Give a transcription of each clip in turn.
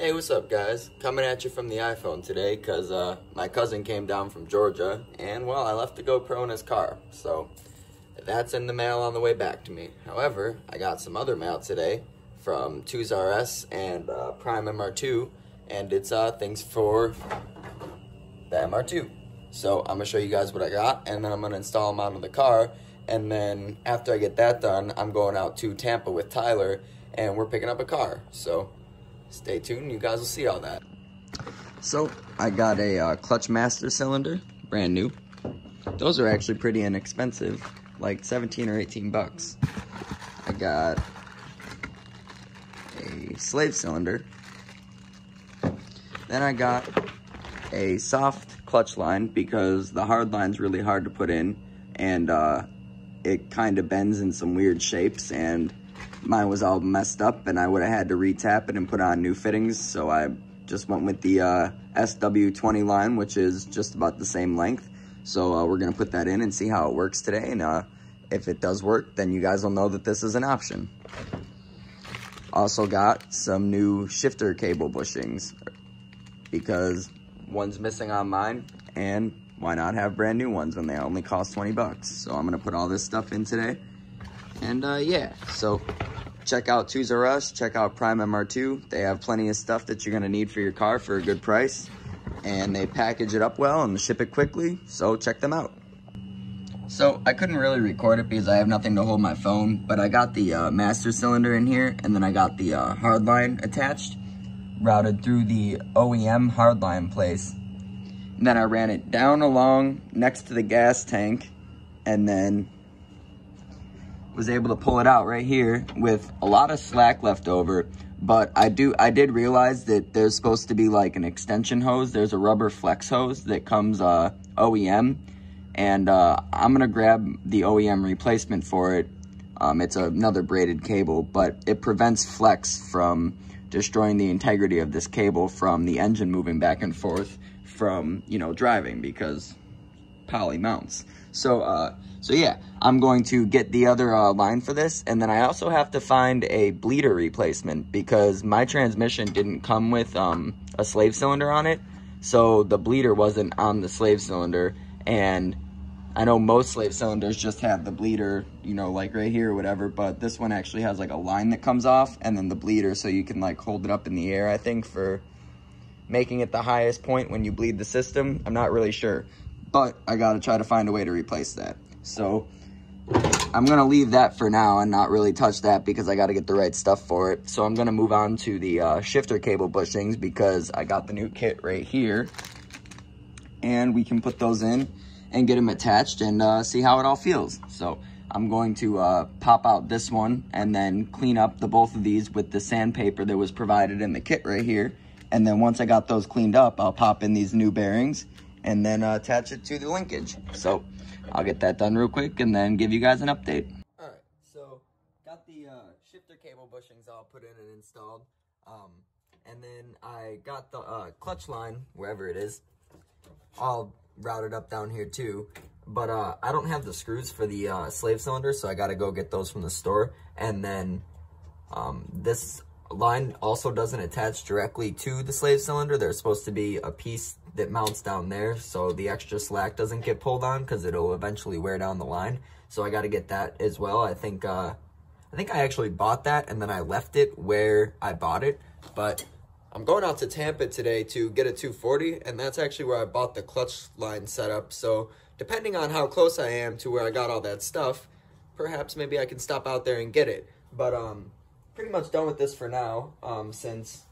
Hey, what's up, guys? Coming at you from the iPhone today because uh, my cousin came down from Georgia and, well, I left the GoPro in his car. So that's in the mail on the way back to me. However, I got some other mail today from Tooz RS and uh, Prime MR2, and it's uh, things for the MR2. So I'm to show you guys what I got, and then I'm going to install them onto the car. And then after I get that done, I'm going out to Tampa with Tyler, and we're picking up a car. So stay tuned. You guys will see all that. So I got a uh, clutch master cylinder, brand new. Those are actually pretty inexpensive, like 17 or 18 bucks. I got a slave cylinder. Then I got a soft clutch line because the hard line's really hard to put in and uh, it kind of bends in some weird shapes and mine was all messed up and I would have had to retap it and put on new fittings. So I just went with the uh, SW20 line, which is just about the same length. So uh, we're gonna put that in and see how it works today. And uh, if it does work, then you guys will know that this is an option. Also got some new shifter cable bushings because one's missing on mine and why not have brand new ones when they only cost 20 bucks? So I'm gonna put all this stuff in today. And uh, yeah, so check out Us, check out Prime MR2. They have plenty of stuff that you're gonna need for your car for a good price. And they package it up well and ship it quickly, so check them out. So I couldn't really record it because I have nothing to hold my phone, but I got the uh, master cylinder in here and then I got the uh, hardline attached, routed through the OEM hardline place. And then I ran it down along next to the gas tank and then was able to pull it out right here with a lot of slack left over. But I do, I did realize that there's supposed to be like an extension hose. There's a rubber flex hose that comes uh, OEM. And uh, I'm gonna grab the OEM replacement for it. Um, it's another braided cable, but it prevents flex from destroying the integrity of this cable from the engine moving back and forth from, you know, driving because poly mounts. So, uh, so yeah, I'm going to get the other uh, line for this. And then I also have to find a bleeder replacement because my transmission didn't come with um, a slave cylinder on it. So the bleeder wasn't on the slave cylinder. And I know most slave cylinders just have the bleeder, you know, like right here or whatever. But this one actually has like a line that comes off and then the bleeder so you can like hold it up in the air, I think, for making it the highest point when you bleed the system. I'm not really sure but I gotta try to find a way to replace that. So I'm gonna leave that for now and not really touch that because I gotta get the right stuff for it. So I'm gonna move on to the uh, shifter cable bushings because I got the new kit right here. And we can put those in and get them attached and uh, see how it all feels. So I'm going to uh, pop out this one and then clean up the both of these with the sandpaper that was provided in the kit right here. And then once I got those cleaned up, I'll pop in these new bearings and then uh, attach it to the linkage. So I'll get that done real quick and then give you guys an update. All right, so got the uh, shifter cable bushings all put in and installed. Um, and then I got the uh, clutch line, wherever it is, all routed up down here too. But uh, I don't have the screws for the uh, slave cylinder, so I got to go get those from the store. And then um, this line also doesn't attach directly to the slave cylinder. There's supposed to be a piece that mounts down there so the extra slack doesn't get pulled on because it'll eventually wear down the line. So I got to get that as well. I think uh, I think I actually bought that and then I left it where I bought it. But I'm going out to Tampa today to get a 240 and that's actually where I bought the clutch line setup. So depending on how close I am to where I got all that stuff, perhaps maybe I can stop out there and get it. But um, pretty much done with this for now um, since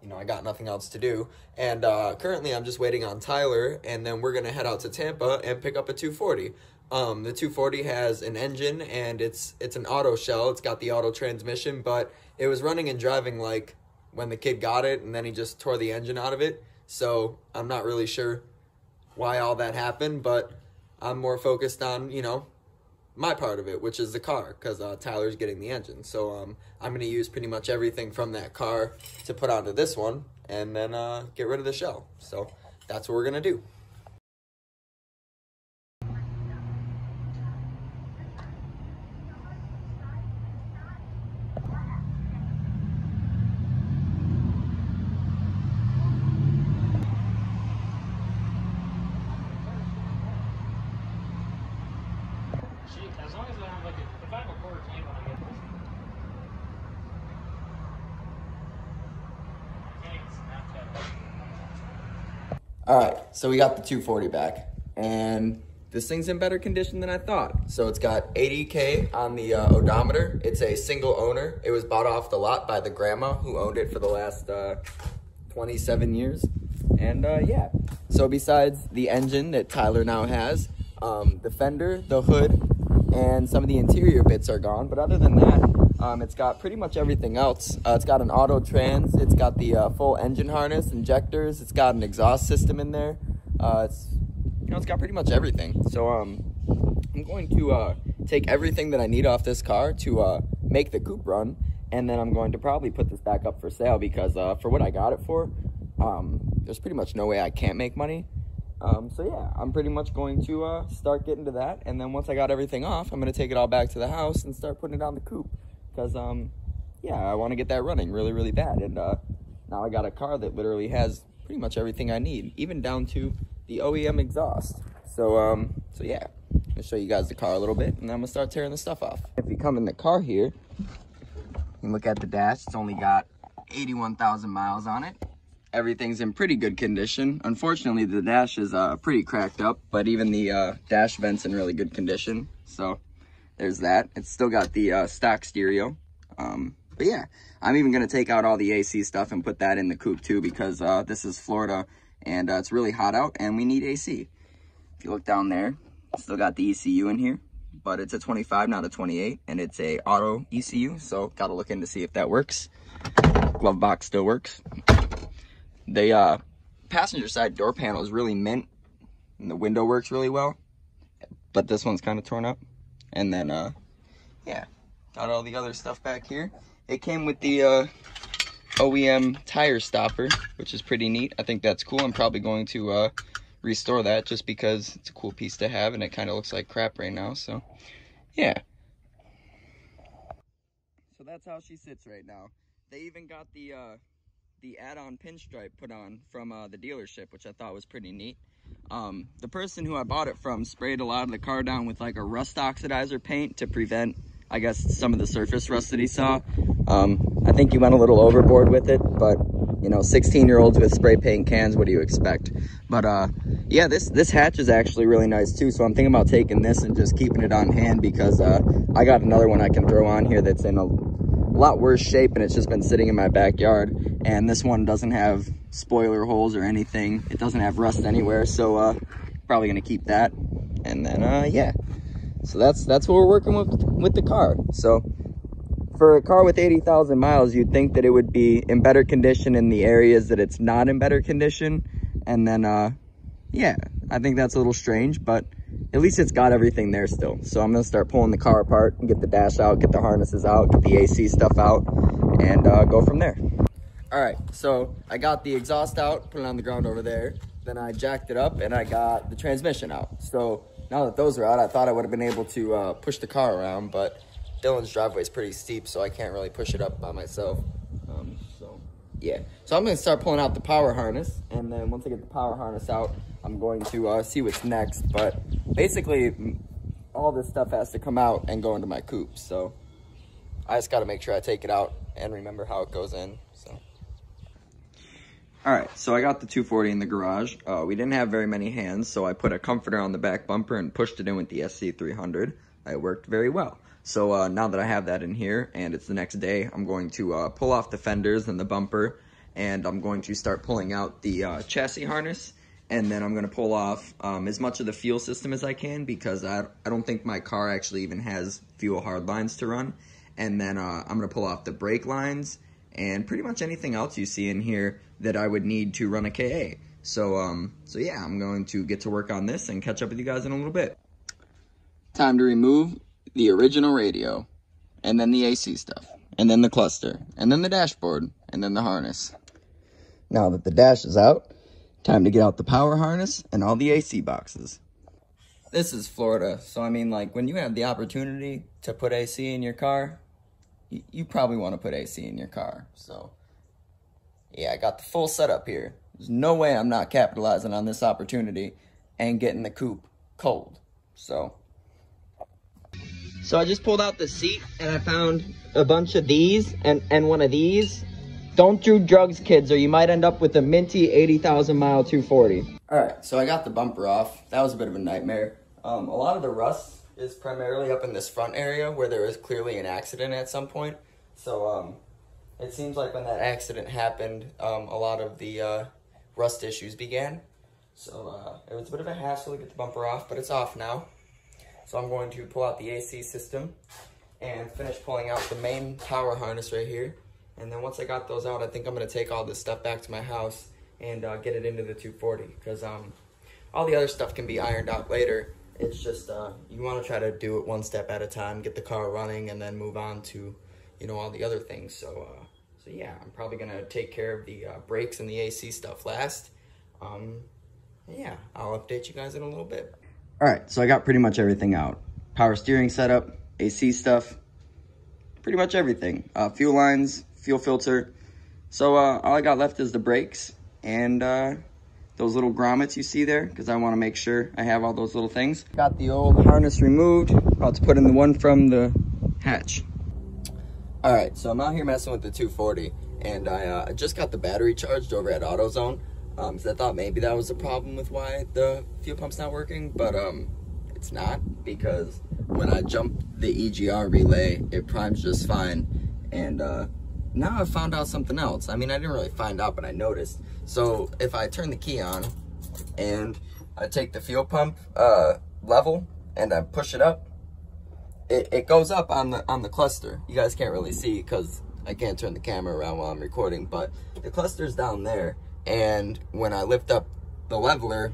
you know, I got nothing else to do. And uh, currently I'm just waiting on Tyler, and then we're going to head out to Tampa and pick up a 240. Um, the 240 has an engine, and it's it's an auto shell. It's got the auto transmission, but it was running and driving like when the kid got it, and then he just tore the engine out of it. So I'm not really sure why all that happened, but I'm more focused on, you know, my part of it, which is the car, because uh, Tyler's getting the engine. So um, I'm going to use pretty much everything from that car to put onto this one and then uh, get rid of the shell. So that's what we're going to do. All right, so we got the 240 back, and this thing's in better condition than I thought. So it's got 80K on the uh, odometer. It's a single owner. It was bought off the lot by the grandma who owned it for the last uh, 27 years. And uh, yeah, so besides the engine that Tyler now has, um, the fender, the hood, and some of the interior bits are gone. But other than that, um, it's got pretty much everything else. Uh, it's got an auto trans. It's got the uh, full engine harness, injectors. It's got an exhaust system in there. Uh, it's you know it's got pretty much everything. So um, I'm going to uh, take everything that I need off this car to uh, make the coupe run, and then I'm going to probably put this back up for sale because uh, for what I got it for, um, there's pretty much no way I can't make money. Um, so yeah, I'm pretty much going to uh, start getting to that, and then once I got everything off, I'm gonna take it all back to the house and start putting it on the coupe because um yeah i want to get that running really really bad. And uh now i got a car that literally has pretty much everything i need even down to the oem exhaust. So um so yeah i'll show you guys the car a little bit and then i'm gonna start tearing the stuff off. If you come in the car here you look at the dash it's only got 81,000 miles on it everything's in pretty good condition. Unfortunately, the dash is uh, pretty cracked up, but even the uh, dash vent's in really good condition. So there's that. It's still got the uh, stock stereo. Um, but yeah, I'm even going to take out all the AC stuff and put that in the coupe too because uh, this is Florida and uh, it's really hot out and we need AC. If you look down there, still got the ECU in here, but it's a 25, not a 28, and it's a auto ECU, so got to look in to see if that works. Glove box still works. The uh, passenger side door panel is really mint, and the window works really well, but this one's kind of torn up. And then, uh, yeah, got all the other stuff back here. It came with the uh, OEM tire stopper, which is pretty neat. I think that's cool. I'm probably going to uh, restore that just because it's a cool piece to have and it kind of looks like crap right now. So, yeah. So that's how she sits right now. They even got the uh, the add-on pinstripe put on from uh, the dealership, which I thought was pretty neat. Um, the person who I bought it from sprayed a lot of the car down with like a rust oxidizer paint to prevent, I guess, some of the surface rust that he saw. Um, I think he went a little overboard with it, but you know, 16 year olds with spray paint cans, what do you expect? But uh, yeah, this, this hatch is actually really nice too. So I'm thinking about taking this and just keeping it on hand because uh, I got another one I can throw on here that's in a lot worse shape and it's just been sitting in my backyard. And this one doesn't have spoiler holes or anything. It doesn't have rust anywhere. So uh, probably gonna keep that. And then uh, yeah, so that's that's what we're working with with the car. So for a car with 80,000 miles, you'd think that it would be in better condition in the areas that it's not in better condition. And then, uh, yeah, I think that's a little strange, but at least it's got everything there still. So I'm gonna start pulling the car apart and get the dash out, get the harnesses out, get the AC stuff out, and uh, go from there. All right, so I got the exhaust out, put it on the ground over there. Then I jacked it up and I got the transmission out. So now that those are out, I thought I would have been able to uh, push the car around, but Dylan's driveway is pretty steep, so I can't really push it up by myself. Um, so yeah, so I'm gonna start pulling out the power harness, and then once I get the power harness out, I'm going to uh, see what's next. But basically, all this stuff has to come out and go into my coupe. So I just got to make sure I take it out and remember how it goes in. So. All right, so I got the 240 in the garage. Uh, we didn't have very many hands, so I put a comforter on the back bumper and pushed it in with the SC300. It worked very well. So uh, now that I have that in here and it's the next day, I'm going to uh, pull off the fenders and the bumper and I'm going to start pulling out the uh, chassis harness and then I'm going to pull off um, as much of the fuel system as I can because I, I don't think my car actually even has fuel hard lines to run. And then uh, I'm going to pull off the brake lines and pretty much anything else you see in here that I would need to run a KA. So, um, so yeah, I'm going to get to work on this and catch up with you guys in a little bit. Time to remove the original radio, and then the AC stuff, and then the cluster, and then the dashboard, and then the harness. Now that the dash is out, Time to get out the power harness and all the AC boxes. This is Florida, so I mean, like, when you have the opportunity to put AC in your car, you, probably want to put AC in your car. So, yeah, I got the full setup here. There's no way I'm not capitalizing on this opportunity and getting the coupe cold. So, so I just pulled out the seat and I found a bunch of these and, and one of these Don't do drugs, kids, or you might end up with a minty 80,000 mile 240. All right, so I got the bumper off. That was a bit of a nightmare. Um, a lot of the rust is primarily up in this front area where there was clearly an accident at some point. So um, it seems like when that accident happened, um, a lot of the uh, rust issues began. So uh, it was a bit of a hassle to get the bumper off, but it's off now. So I'm going to pull out the AC system and finish pulling out the main power harness right here. And then once I got those out, I think I'm to take all this stuff back to my house and uh, get it into the 240 because um, all the other stuff can be ironed out later. It's just uh, you want to try to do it one step at a time, get the car running, and then move on to, you know, all the other things. So, uh, so yeah, I'm probably gonna take care of the uh, brakes and the AC stuff last. Um, yeah, I'll update you guys in a little bit. All right, so I got pretty much everything out. Power steering setup, AC stuff, pretty much everything. Uh, fuel lines, fuel filter. So uh, all I got left is the brakes and uh, those little grommets you see there because I want to make sure I have all those little things. Got the old harness removed. About to put in the one from the hatch. All right, so I'm out here messing with the 240 and I uh, just got the battery charged over at AutoZone. Um, so I thought maybe that was a problem with why the fuel pump's not working, but um, it's not because when I jump the EGR relay, it primes just fine. And uh, now I've found out something else. I mean, I didn't really find out, but I noticed. So if I turn the key on and I take the fuel pump uh, level and I push it up, it, it goes up on the on the cluster. You guys can't really see because I can't turn the camera around while I'm recording, but the cluster's down there. And when I lift up the leveler,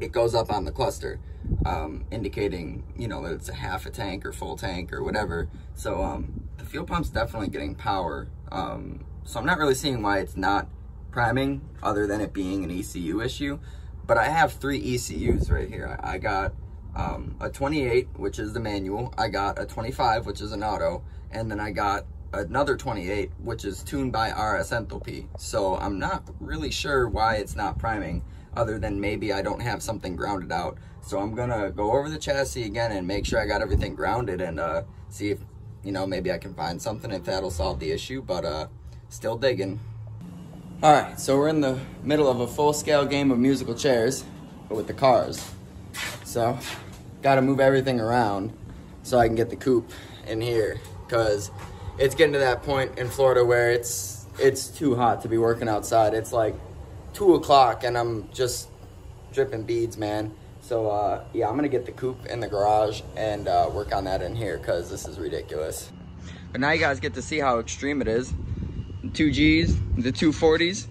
it goes up on the cluster, um, indicating, you know, that it's a half a tank or full tank or whatever. So um, the fuel pump's definitely getting power. Um, so I'm not really seeing why it's not priming other than it being an ECU issue. But I have three ECUs right here. I got um, a 28, which is the manual. I got a 25, which is an auto. And then I got another 28, which is tuned by RS Enthalpy. So I'm not really sure why it's not priming other than maybe I don't have something grounded out. So I'm gonna go over the chassis again and make sure I got everything grounded and uh, see if, you know, maybe I can find something if that'll solve the issue, but uh, still digging. All right, so we're in the middle of a full-scale game of musical chairs, but with the cars. So, gotta move everything around so I can get the coupe in here, because it's getting to that point in Florida where it's it's too hot to be working outside. It's like two o'clock and I'm just dripping beads, man. So uh, yeah, I'm gonna get the coupe in the garage and uh, work on that in here because this is ridiculous. But now you guys get to see how extreme it is. The two Gs, the 240s,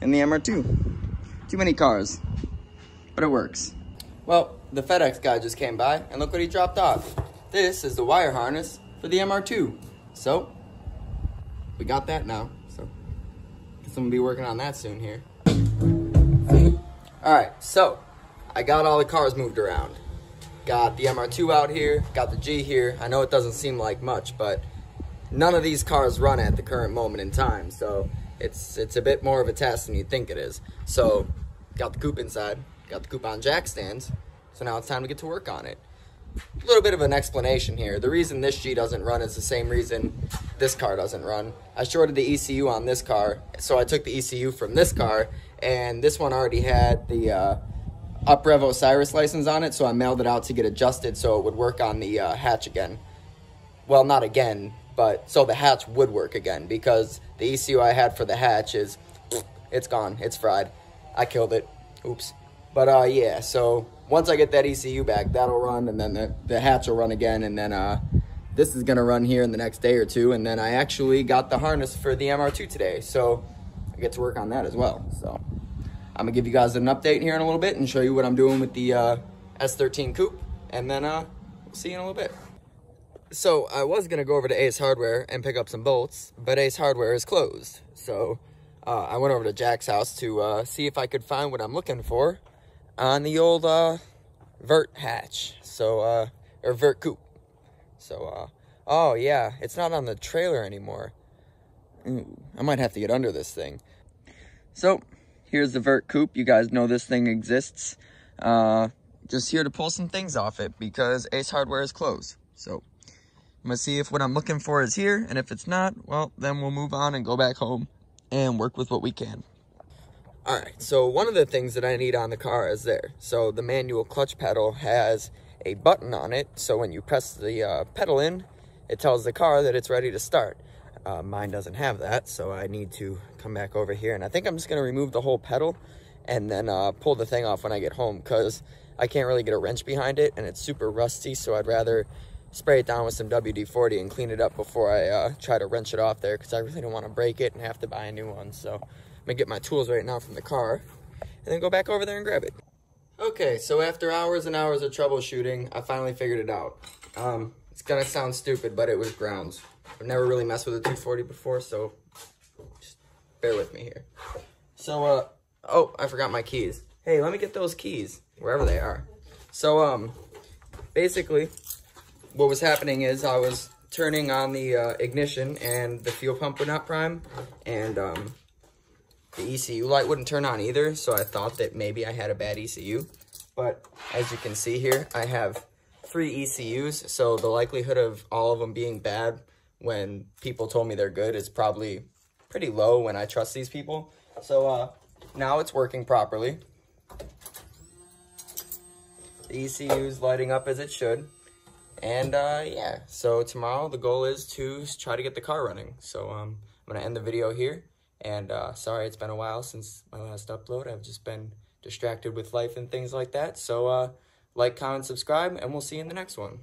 and the MR2. Too many cars, but it works. Well, the FedEx guy just came by and look what he dropped off. This is the wire harness for the MR2. So, we got that now. I'm gonna be working on that soon here. All right, so I got all the cars moved around. Got the MR2 out here, got the G here. I know it doesn't seem like much, but none of these cars run at the current moment in time. So it's it's a bit more of a test than you think it is. So got the coupe inside, got the coupe on jack stands. So now it's time to get to work on it. A little bit of an explanation here. The reason this G doesn't run is the same reason this car doesn't run. I shorted the ECU on this car, so I took the ECU from this car, and this one already had the uh, UpRev Osiris license on it, so I mailed it out to get adjusted so it would work on the uh, hatch again. Well, not again, but so the hatch would work again because the ECU I had for the hatch is, it's gone, it's fried. I killed it. Oops. But uh, yeah, so once I get that ECU back, that'll run, and then the, the hatch will run again, and then uh, this is gonna run here in the next day or two, and then I actually got the harness for the MR2 today, so I get to work on that as well. So I'm gonna give you guys an update here in a little bit and show you what I'm doing with the uh, S13 Coupe, and then uh, we'll see you in a little bit. So I was gonna go over to Ace Hardware and pick up some bolts, but Ace Hardware is closed. So uh, I went over to Jack's house to uh, see if I could find what I'm looking for on the old uh, vert hatch. So, uh, or vert coupe. So, uh, oh yeah, it's not on the trailer anymore. Ooh, I might have to get under this thing. So, here's the vert coupe. You guys know this thing exists. Uh, just here to pull some things off it because Ace Hardware is closed. So, I'm gonna see if what I'm looking for is here, and if it's not, well, then we'll move on and go back home and work with what we can. All right, so one of the things that I need on the car is there. So the manual clutch pedal has a button on it, so when you press the uh, pedal in, it tells the car that it's ready to start. Uh, mine doesn't have that, so I need to come back over here, and I think I'm just gonna remove the whole pedal and then uh, pull the thing off when I get home, because I can't really get a wrench behind it, and it's super rusty, so I'd rather spray it down with some WD-40 and clean it up before I uh, try to wrench it off there, because I really don't want to break it and have to buy a new one, so gonna get my tools right now from the car and then go back over there and grab it. Okay, so after hours and hours of troubleshooting, I finally figured it out. Um, it's gonna sound stupid, but it was grounds. I've never really messed with a 240 before, so just bear with me here. So, uh, oh, I forgot my keys. Hey, let me get those keys, wherever they are. So, um, basically, what was happening is I was turning on the uh, ignition and the fuel pump would not prime, and, um, the ECU light wouldn't turn on either, so I thought that maybe I had a bad ECU. But as you can see here, I have three ECUs, so the likelihood of all of them being bad when people told me they're good is probably pretty low when I trust these people. So uh, now it's working properly. The ECU is lighting up as it should. And uh, yeah, so tomorrow the goal is to try to get the car running. So um, I'm going to end the video here. And uh, sorry, it's been a while since my last upload. I've just been distracted with life and things like that. So uh, like, comment, subscribe, and we'll see you in the next one.